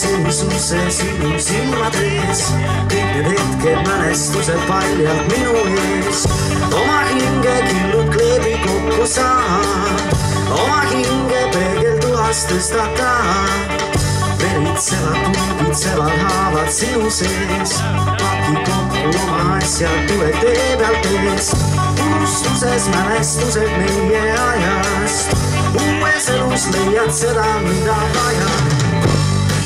see sinisuse sinu silmades, kõik need hetked, mälestused paljalt minu ees. oma hinge killud kleebi kokku saab, oma hinge peegelduhas tõstab ta. veritsevad, pulbitsevad haavad sinu sees, paki kokku oma asjad, tule tee pealt ees. unustuses mälestused meie ajast, uues elus leiad seda, mida vajad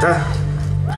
这